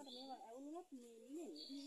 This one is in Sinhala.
මේවට මේවා ඇවුනොත් මේ නිමෙන්නේ.